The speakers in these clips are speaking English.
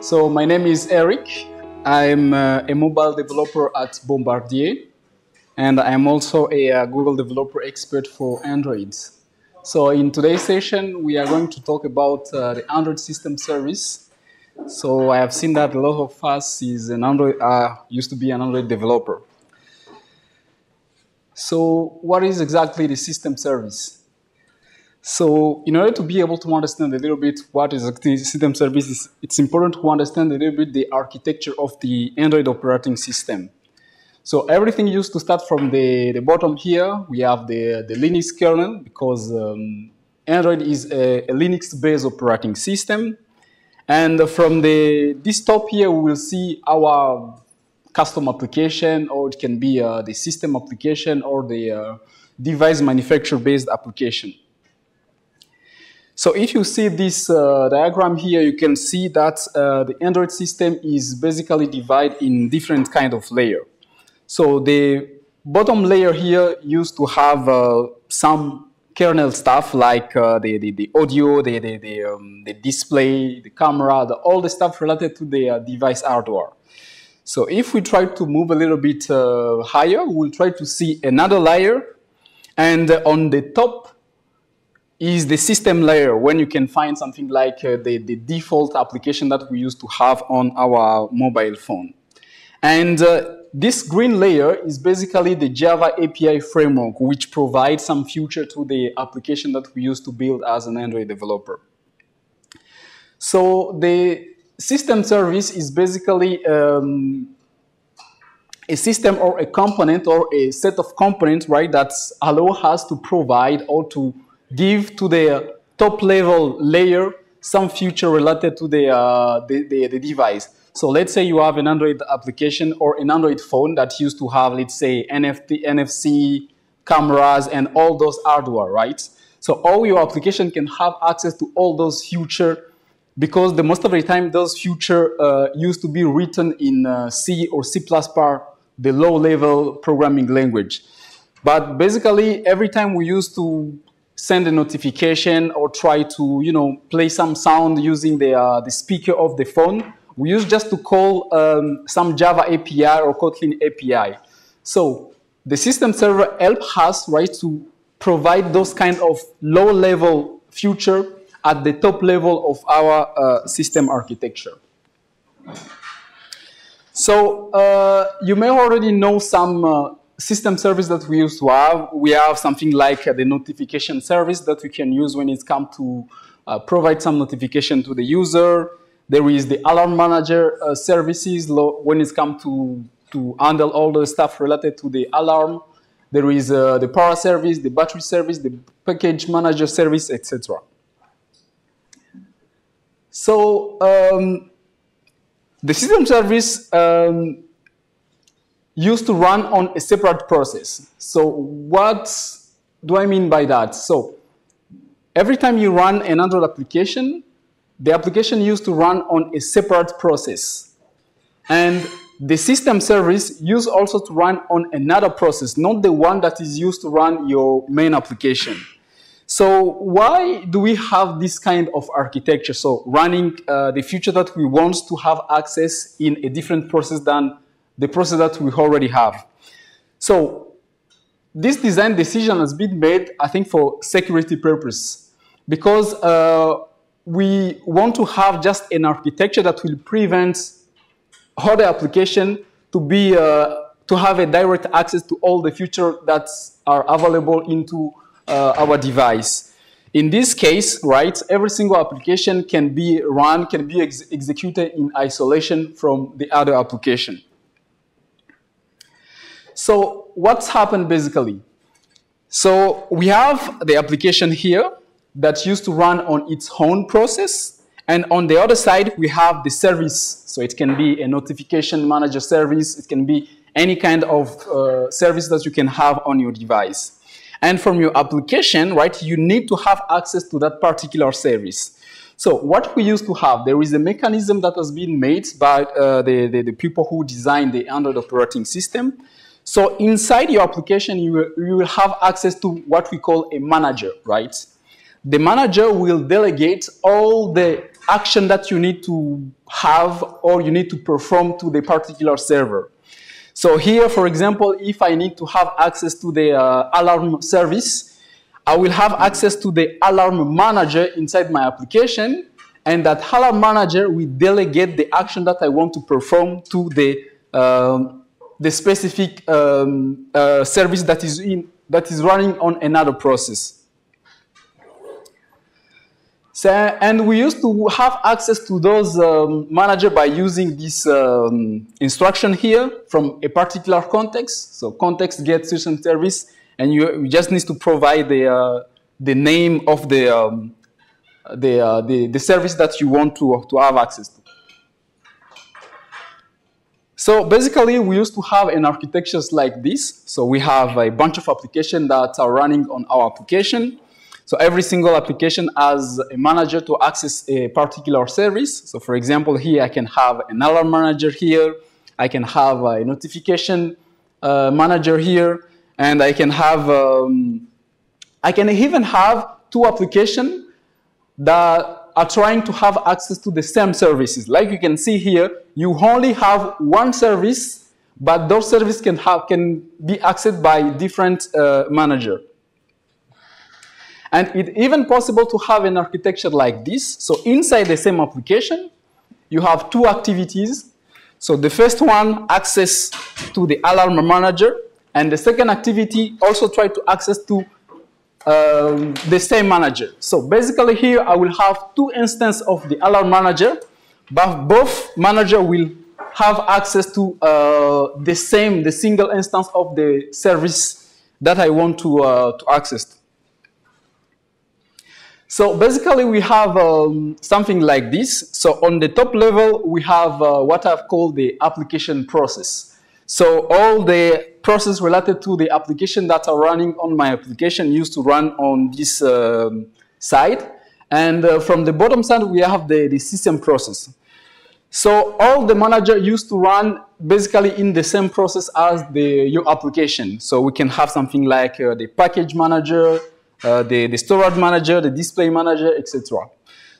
So my name is Eric. I'm uh, a mobile developer at Bombardier, and I'm also a uh, Google developer expert for Android. So in today's session, we are going to talk about uh, the Android system service. So I have seen that a lot of us is an Android uh, used to be an Android developer. So what is exactly the system service? So in order to be able to understand a little bit what is the system service, it's important to understand a little bit the architecture of the Android operating system. So everything used to start from the, the bottom here. We have the, the Linux kernel because um, Android is a, a Linux-based operating system. And from the this top here, we will see our custom application, or it can be uh, the system application or the uh, device manufacturer-based application. So if you see this uh, diagram here, you can see that uh, the Android system is basically divided in different kind of layer. So the bottom layer here used to have uh, some kernel stuff like uh, the, the, the, audio, the, the, the, um, the, display, the camera, the, all the stuff related to the uh, device hardware. So if we try to move a little bit uh, higher, we'll try to see another layer. And on the top is the system layer when you can find something like uh, the, the default application that we used to have on our mobile phone. And uh, this green layer is basically the Java API framework, which provides some future to the application that we used to build as an Android developer. So the system service is basically um, a system or a component or a set of components, right, that allow us to provide or to give to the top level layer some feature related to the, uh, the, the, the, device. So let's say you have an Android application or an Android phone that used to have, let's say, NFT, NFC, cameras, and all those hardware, right? So all your application can have access to all those future because the most of the time those future uh, used to be written in uh, C or C++, the low level programming language. But basically every time we used to send a notification or try to, you know, play some sound using the, uh, the speaker of the phone. We use just to call um, some Java API or Kotlin API. So the system server helps us, right, to provide those kind of low-level feature at the top level of our uh, system architecture. So uh, you may already know some uh, system service that we used to have, we have something like uh, the notification service that we can use when it comes to uh, provide some notification to the user. There is the alarm manager uh, services when it comes to, to handle all the stuff related to the alarm. There is uh, the power service, the battery service, the package manager service, etc. So um, the system service um, used to run on a separate process. So what do I mean by that? So every time you run an Android application, the application used to run on a separate process. And the system service used also to run on another process, not the one that is used to run your main application. So why do we have this kind of architecture? So running uh, the feature that we want to have access in a different process than the process that we already have. So this design decision has been made, I think, for security purpose, because uh, we want to have just an architecture that will prevent other application to be uh, to have a direct access to all the features that are available into uh, our device. In this case, right, every single application can be run, can be ex executed in isolation from the other application. So what's happened basically? So we have the application here that used to run on its own process. And on the other side, we have the service. So it can be a notification manager service. It can be any kind of uh, service that you can have on your device. And from your application, right, you need to have access to that particular service. So what we used to have, there is a mechanism that has been made by uh, the, the, the people who designed the Android operating system so inside your application, you will, you will have access to what we call a manager, right? The manager will delegate all the action that you need to have or you need to perform to the particular server. So here, for example, if I need to have access to the uh, alarm service, I will have access to the alarm manager inside my application, and that alarm manager will delegate the action that I want to perform to the, um, the specific um, uh, service that is, in, that is running on another process. So, and we used to have access to those um, manager by using this um, instruction here from a particular context. So context get system service, and you, you just need to provide the, uh, the name of the, um, the, uh, the, the service that you want to, to have access to. So basically, we used to have an architectures like this. So we have a bunch of applications that are running on our application. So every single application has a manager to access a particular service. So for example, here I can have an alarm manager here. I can have a notification uh, manager here. And I can have, um, I can even have two applications that are trying to have access to the same services. Like you can see here, you only have one service, but those services can, have, can be accessed by different uh, manager. And it's even possible to have an architecture like this. So inside the same application, you have two activities. So the first one, access to the alarm manager. And the second activity also try to access to um, the same manager. So basically here I will have two instances of the alarm manager, but both manager will have access to uh, the same, the single instance of the service that I want to, uh, to access. So basically we have um, something like this. So on the top level, we have uh, what I've called the application process. So all the process related to the application that are running on my application used to run on this um, side. And uh, from the bottom side, we have the, the system process. So all the manager used to run basically in the same process as the, your application. So we can have something like uh, the package manager, uh, the, the storage manager, the display manager, etc.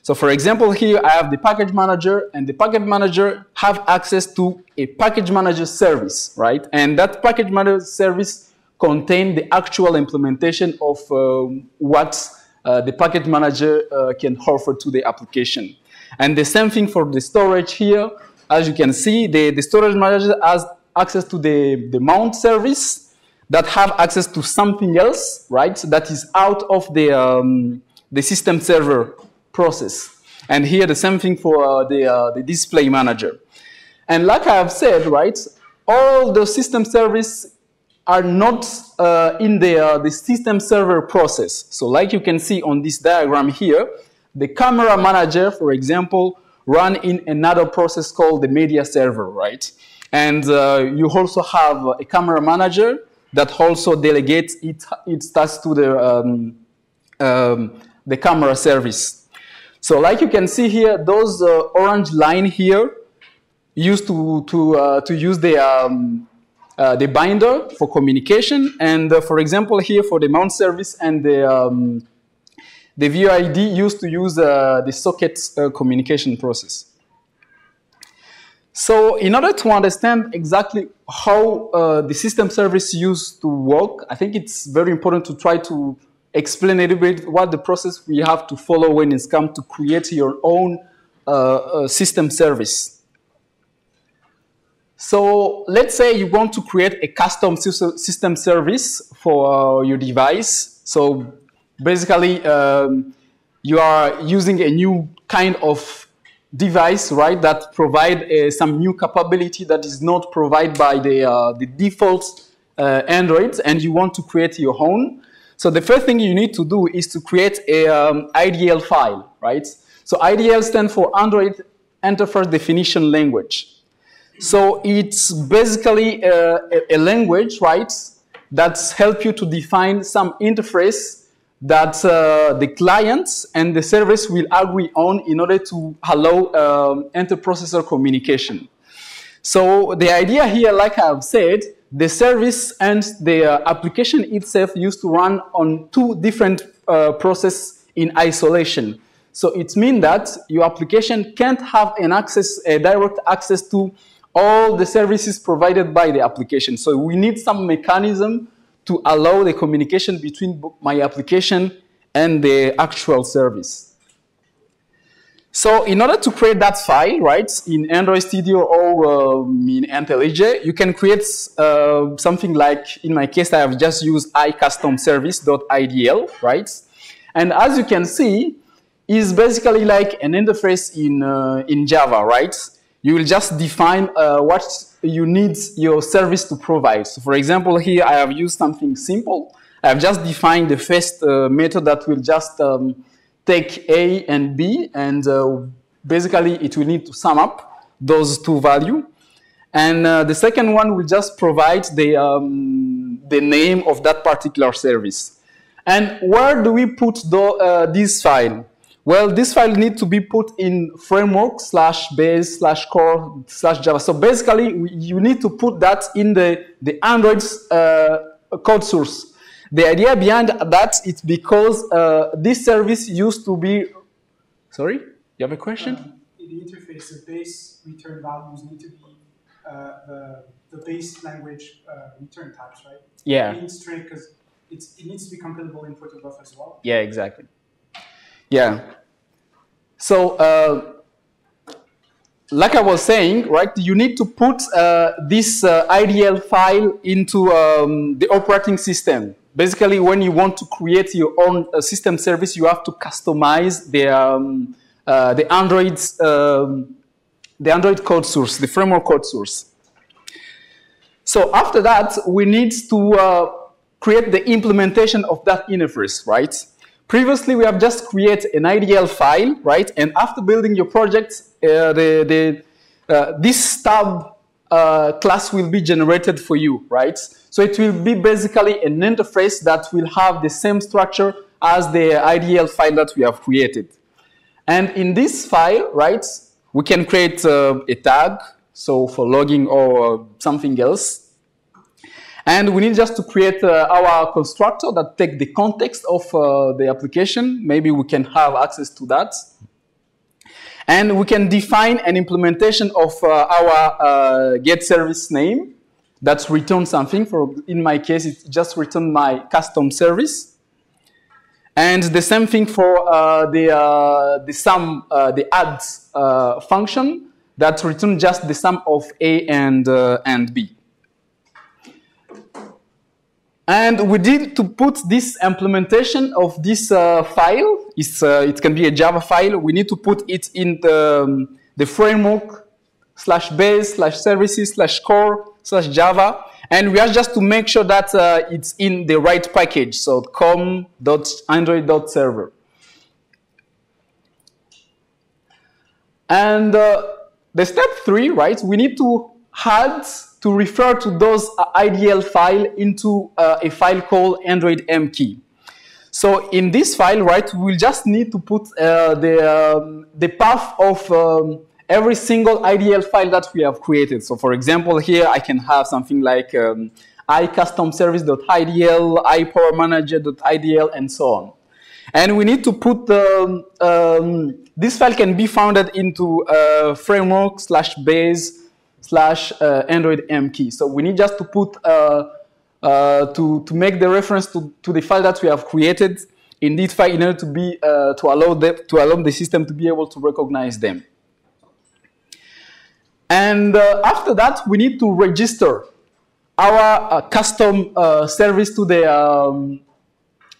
So for example, here I have the package manager and the package manager have access to a package manager service, right? And that package manager service contain the actual implementation of uh, uh, the package manager uh, can offer to the application. And the same thing for the storage here. As you can see, the, the storage manager has access to the, the mount service that have access to something else, right? So that is out of the, um, the system server process. And here the same thing for uh, the, uh, the display manager. And like I have said, right, all the system service are not uh, in the, uh, the system server process. So like you can see on this diagram here, the camera manager, for example, run in another process called the media server, right? And uh, you also have a camera manager that also delegates it, its tasks to the, um, um, the camera service. So like you can see here, those uh, orange line here used to, to, uh, to use the, um, uh, the binder for communication. And uh, for example, here for the mount service and the, um, the vold used to use uh, the socket uh, communication process. So in order to understand exactly how uh, the system service used to work, I think it's very important to try to explain a little bit what the process we have to follow when it's come to create your own system service. So let's say you want to create a custom system service for uh, your device. So basically, um, you are using a new kind of device, right, that provide uh, some new capability that is not provided by the, uh, the default uh, Android, and you want to create your own. So the first thing you need to do is to create a um, IDL file, right? So IDL stands for Android Interface Definition Language. So it's basically a, a language, right, that's help you to define some interface that uh, the clients and the service will agree on in order to allow um, inter-processor communication. So the idea here, like I've said, the service and the uh, application itself used to run on two different uh, processes in isolation. So it means that your application can't have an access, a direct access to all the services provided by the application. So we need some mechanism to allow the communication between my application and the actual service. So in order to create that file, right, in Android Studio or um, in IntelliJ, you can create uh, something like, in my case, I have just used iCustomService.idl, right? And as you can see, is basically like an interface in, uh, in Java, right? You will just define uh, what you need your service to provide. So for example, here I have used something simple. I have just defined the first uh, method that will just um, take A and B, and uh, basically it will need to sum up those two values. And uh, the second one will just provide the, um, the name of that particular service. And where do we put the, uh, this file? Well, this file needs to be put in framework slash base slash core slash Java. So basically, you need to put that in the, the Android's uh, code source. The idea behind that is because uh, this service used to be. Sorry, you have a question? Um, in the interface, the base return values need to be uh, the, the base language uh, return types, right? Yeah. In string, because it needs to be compatible in protobuf as well. Yeah, exactly. Yeah. So, uh, like I was saying, right, you need to put uh, this uh, IDL file into um, the operating system. Basically, when you want to create your own uh, system service, you have to customize the, um, uh, the, Android, um, the Android code source, the framework code source. So after that, we need to uh, create the implementation of that interface, right? Previously, we have just created an IDL file, right? And after building your project, uh, the, the, uh, this stub uh, class will be generated for you, right? So it will be basically an interface that will have the same structure as the IDL file that we have created. And in this file, right, we can create uh, a tag, so for logging or something else. And we need just to create uh, our constructor that take the context of uh, the application. Maybe we can have access to that. And we can define an implementation of uh, our uh, get service name that's return something. For in my case, it just return my custom service. And the same thing for uh, the uh, the sum, uh, the add uh, function that return just the sum of a and uh, and b. And we need to put this implementation of this uh, file. It's, it can be a Java file. We need to put it in the, um, the framework slash base slash services slash core slash Java. And we have just to make sure that uh, it's in the right package. So com.android.server. And uh, the step three, right, we need to add to refer to those uh, IDL file into uh, a file called Android.mk. So in this file, right, we'll just need to put uh, the, um, the path of um, every single IDL file that we have created. So for example, here I can have something like um, iCustomService.idl, iPowerManager.idl, and so on. And we need to put the, um, this file can be founded into uh, framework slash base slash uh, Android.mk. So we need just to put, uh, uh, to, to make the reference to, to the file that we have created in this file in order to be, to allow the, to allow the system to be able to recognize them. And after that, we need to register our uh, custom uh, service to the, um,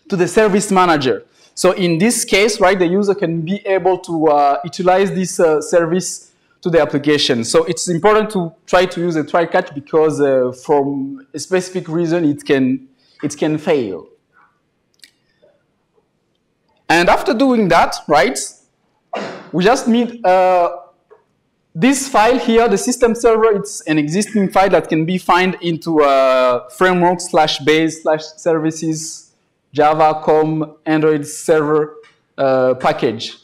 to the service manager. So in this case, right, the user can be able to uh, utilize this service to the application. So it's important to try to use a try catch because uh, from a specific reason it can, it can fail. And after doing that, right, we just need this file here, the system server, it's an existing file that can be found into a framework slash base slash services Java com Android server uh, package.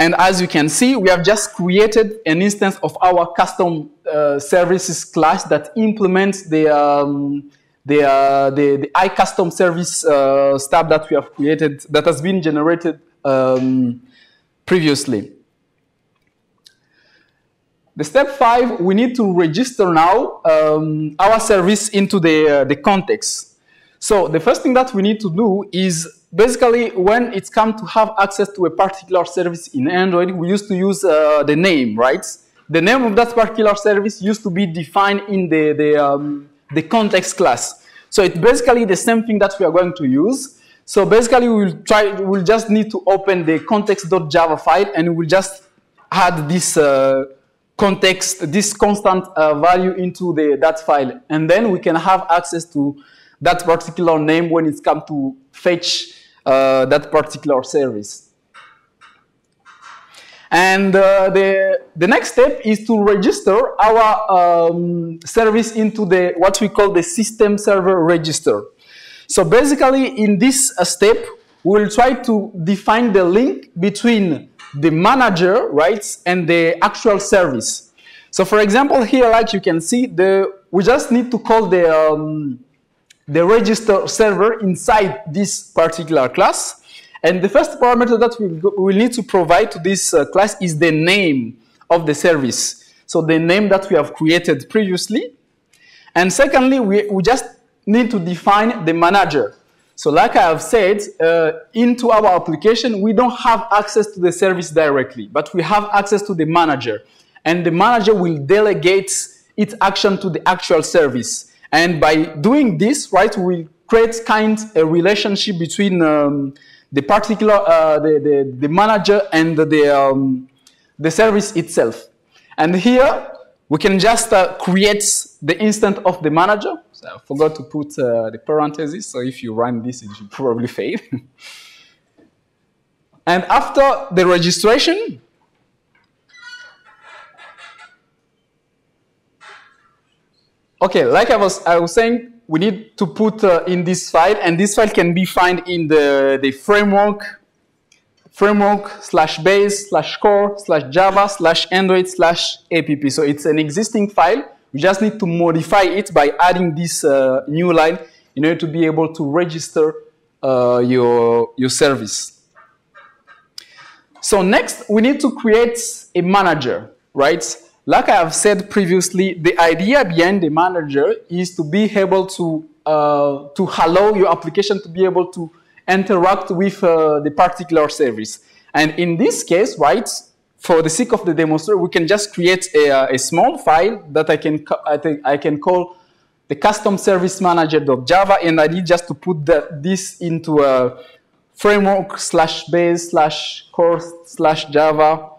And as you can see, we have just created an instance of our custom uh, services class that implements the, um, the, uh, the, the iCustom service uh, stub that we have created that has been generated um, previously. The step five, we need to register now um, our service into the, uh, the context. So the first thing that we need to do is basically when it's come to have access to a particular service in Android, we used to use uh, the name, right? The name of that particular service used to be defined in the, the, um, the context class. So it's basically the same thing that we are going to use. So basically we'll try, we'll just need to open the context.java file and we'll just add this uh, context, this constant uh, value into the, that file. And then we can have access to that particular name when it's come to fetch uh, that particular service. And uh, the, the next step is to register our um, service into the what we call the system server register. So basically in this uh, step, we'll try to define the link between the manager, right, and the actual service. So for example, here, like you can see, the we just need to call the um, the register server inside this particular class. And the first parameter that we will need to provide to this uh, class is the name of the service. So the name that we have created previously. And secondly, we, we just need to define the manager. So like I have said, uh, into our application, we don't have access to the service directly, but we have access to the manager. And the manager will delegate its action to the actual service. And by doing this, right, we create kind a relationship between um, the particular, uh, the, the, the, manager and the, um, the service itself. And here, we can just uh, create the instance of the manager. So I forgot to put uh, the parentheses, so if you run this, it should probably fail. and after the registration, Okay, like I was, I was saying, we need to put uh, in this file, and this file can be found in the, the framework, framework slash base slash core slash java slash android slash app. So it's an existing file. We just need to modify it by adding this uh, new line in order to be able to register uh, your, your service. So next, we need to create a manager, right? Like I have said previously, the idea behind the manager is to be able to, uh, to allow your application to be able to interact with uh, the particular service. And in this case, right, for the sake of the demonstration, we can just create a, a small file that I can, I, I can call the custom service manager.java, and I need just to put that, this into a framework slash base slash core slash java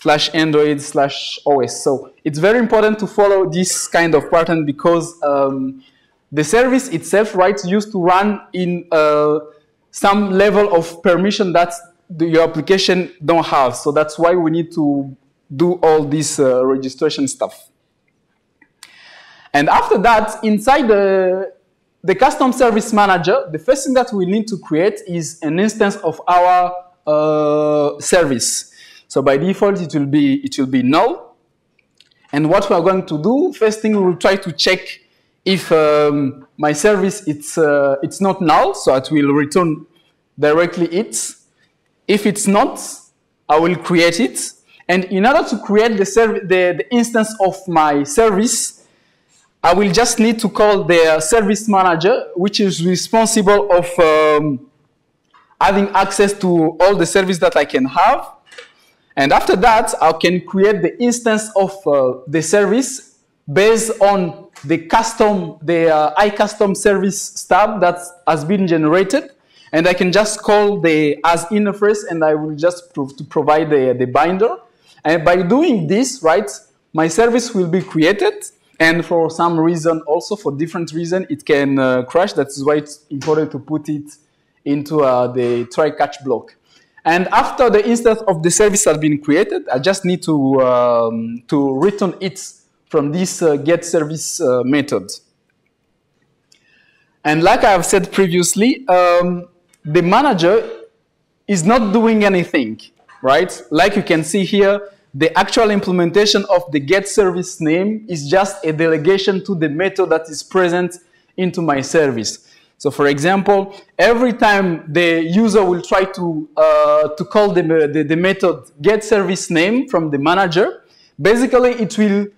slash Android slash OS. So it's very important to follow this kind of pattern because um, the service itself, right, used to run in uh, some level of permission that your application don't have. So that's why we need to do all this uh, registration stuff. And after that, inside the, the custom service manager, the first thing that we need to create is an instance of our uh, service. So by default, it will be, it will be null. And what we are going to do, first thing we will try to check if um, my service, it's, uh, it's not null, so it will return directly it. If it's not, I will create it. And in order to create the, the, the instance of my service, I will just need to call the service manager, which is responsible of um, having access to all the service that I can have. And after that, I can create the instance of uh, the service based on the custom, the uh, iCustom service stub that has been generated. And I can just call the as interface and I will just prove to provide the, the binder. And by doing this, right, my service will be created. And for some reason, also for different reason, it can uh, crash. That's why it's important to put it into uh, the try catch block. And after the instance of the service has been created, I just need to, um, to return it from this uh, get service uh, method. And like I have said previously, um, the manager is not doing anything, right? Like you can see here, the actual implementation of the get service name is just a delegation to the method that is present into my service. So for example, every time the user will try to, uh, to call the, the, the, method get service name from the manager, basically it will,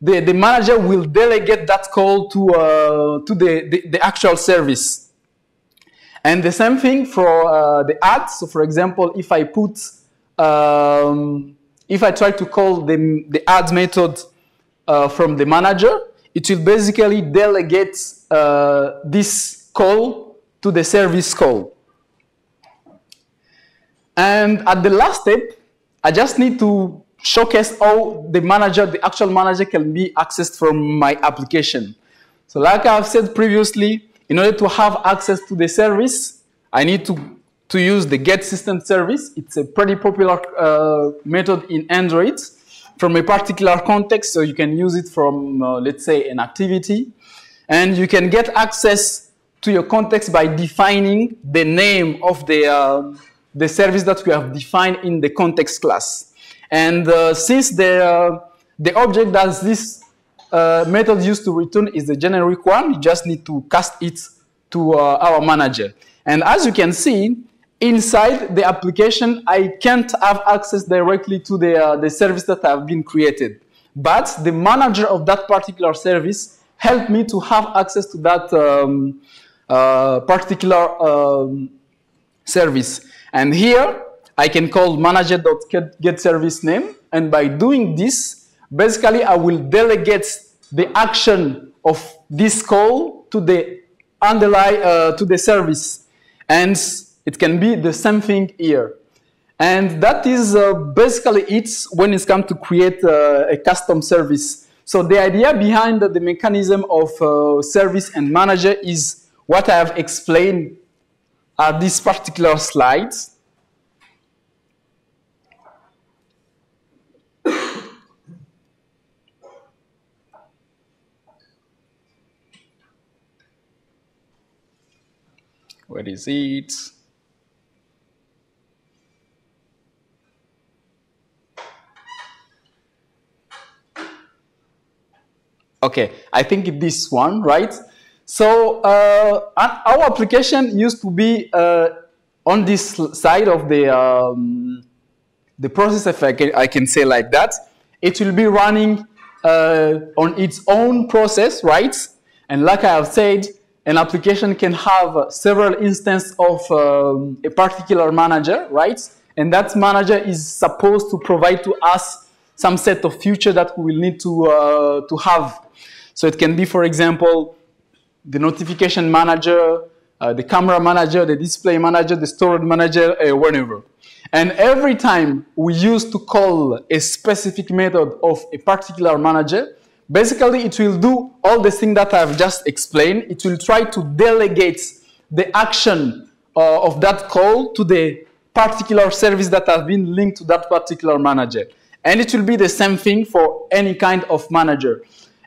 the, the manager will delegate that call to, uh, to the, the, the, actual service. And the same thing for uh, the add. So for example, if I put, um, if I try to call the, the add method uh, from the manager, it will basically delegate uh, this call to the service call. And at the last step, I just need to showcase how the manager, the actual manager can be accessed from my application. So like I've said previously, in order to have access to the service, I need to, to use the get system service. It's a pretty popular uh, method in Android from a particular context. So you can use it from, uh, let's say, an activity. And you can get access to your context by defining the name of the, uh, the service that we have defined in the context class. And uh, since the, uh, the object that this uh, method used to return is the generic one, you just need to cast it to uh, our manager. And as you can see, inside the application, I can't have access directly to the, uh, the service that have been created. But the manager of that particular service helped me to have access to that um, particular um, service. And here I can call manager.get get service name. And by doing this, basically I will delegate the action of this call to the underlie uh, to the service. And it can be the same thing here. And that is uh, basically it when it's come to create uh, a custom service. So the idea behind the, the mechanism of uh, service and manager is what I have explained are these particular slides. Where is it? Okay, I think this one, right? So uh, our application used to be uh, on this side of the, um, the process, if I can, I can, say like that. It will be running uh, on its own process, right? And like I have said, an application can have several instances of um, a particular manager, right? And that manager is supposed to provide to us some set of feature that we will need to, uh, to have. So it can be, for example, the notification manager, uh, the camera manager, the display manager, the storage manager, uh, whenever. And every time we use to call a specific method of a particular manager, basically it will do all the things that I've just explained. It will try to delegate the action uh, of that call to the particular service that has been linked to that particular manager. And it will be the same thing for any kind of manager.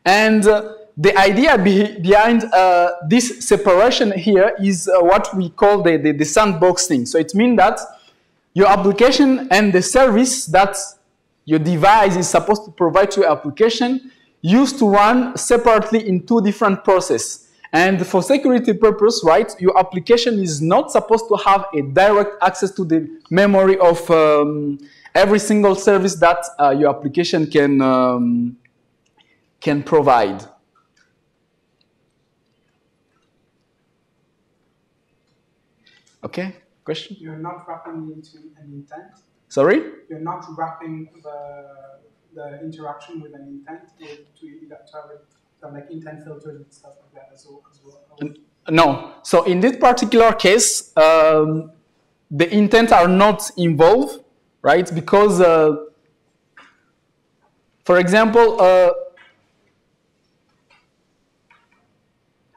And uh, the idea be behind uh, this separation here is uh, what we call the, the, the, sandboxing. So it means that your application and the service that your device is supposed to provide to your application used to run separately in two different processes. And for security purpose, right, your application is not supposed to have a direct access to the memory of um, every single service that uh, your application can, um, can provide. Okay, question? You're not wrapping into an intent. Sorry? You're not wrapping the, the interaction with an intent to, to, to have, like intent filters and stuff like that as well. As well. No. So in this particular case, um, the intent are not involved, right? Because, uh, for example, uh,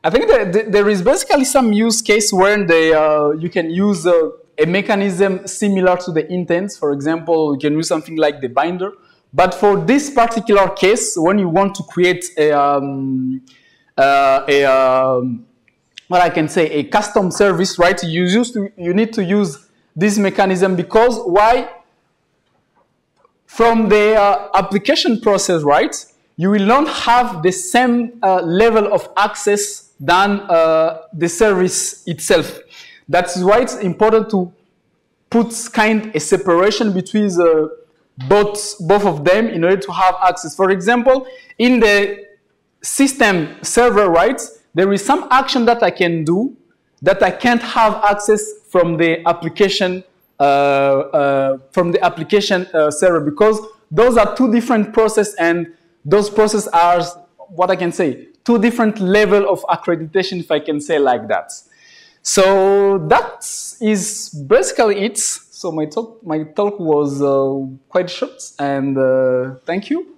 I think that there is basically some use case where they, uh, you can use uh, a mechanism similar to the intents. For example, you can use something like the binder. But for this particular case, when you want to create a, um, uh, a um, what I can say, a custom service, right? You, use to, you need to use this mechanism because why? From the uh, application process, right? You will not have the same uh, level of access than uh, the service itself. That's why it's important to put kind a separation between the, both, both of them in order to have access. For example, in the system server rights, there is some action that I can do that I can't have access from the application uh, uh, from the application uh, server because those are two different processes and those processes are what I can say two different level of accreditation if I can say like that. So that is basically it. So my talk, my talk was uh, quite short and uh, thank you.